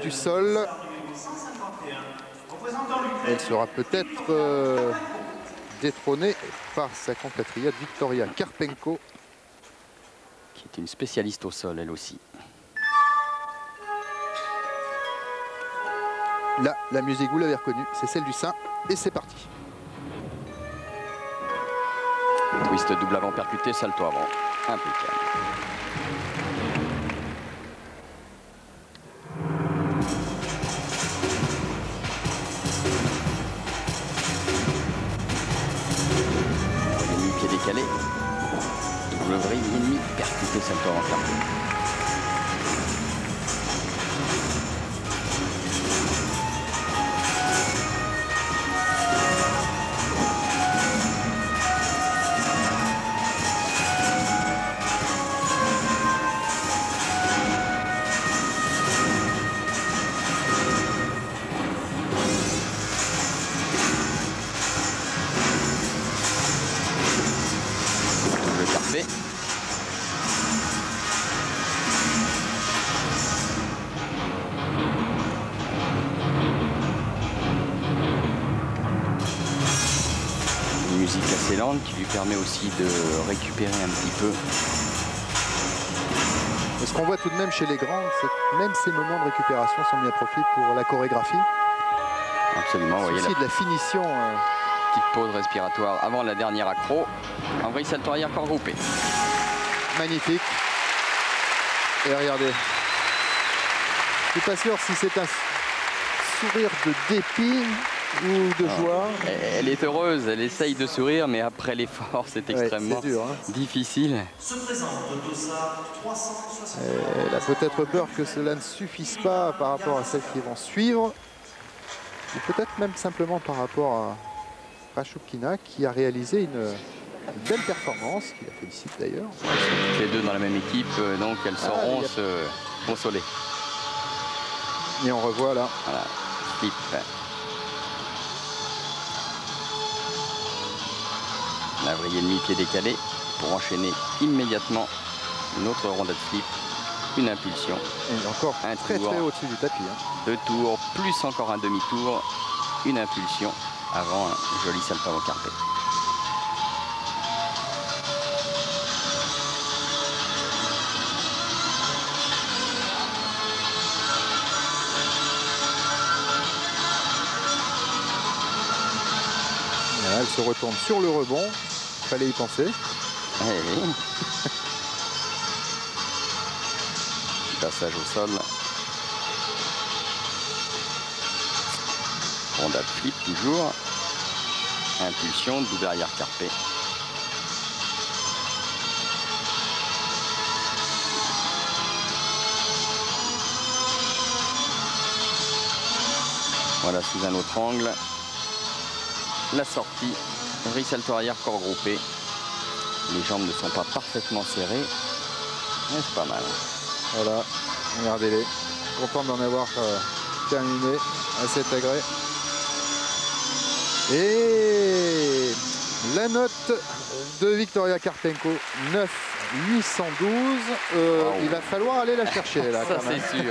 du sol. Elle sera peut-être euh, détrônée par sa compatriote Victoria Karpenko. Qui est une spécialiste au sol, elle aussi. Là, la musique, vous l'avez reconnue, c'est celle du sein. Et c'est parti. Twist double avant percuté, salto avant. Impeccable. Décalé. Double vrille, demi, percuté, salto avant musique assez lente qui lui permet aussi de récupérer un petit peu. ce qu'on voit tout de même chez les grands, c'est que même ces moments de récupération sont mis à profit pour la chorégraphie. Absolument, vous voyez. la... de la finition. Euh, Petite pause respiratoire avant la dernière accro. En vrai, salto arrière corps groupé. Magnifique. Et regardez. Je suis pas sûr si c'est un sourire de dépit ou de ah. joie. Elle est heureuse, elle essaye de sourire, mais après l'effort, c'est extrêmement hein. difficile. Elle a peut-être peur que cela ne suffise pas par rapport à celles qui vont suivre. Ou peut-être même simplement par rapport à Rachupkina qui a réalisé une, belle performance, qui la félicite d'ailleurs. Les deux dans la même équipe, euh, donc elles ah, sauront se consoler. Et on revoit là. Voilà, flip. Vrille demi-pied décalé pour enchaîner immédiatement une autre rondette flip, une impulsion. Et encore un très très au-dessus du tapis. Hein. Deux tours, plus encore un demi-tour, une impulsion avant un joli salto au carpé. elle se retourne sur le rebond. Fallait y penser. Eh Passage au sol. Honda flip toujours. Impulsion, double arrière carpé. Voilà sous un autre angle la sortie. Rissalto arrière, corps groupé. Les jambes ne sont pas parfaitement serrées. Mais c'est pas mal. Voilà, regardez-les. Content d'en avoir euh, terminé à cet agrès. Et la note de Victoria Karpenko, 9 812. Euh, il va falloir aller la chercher là. Ça c'est sûr.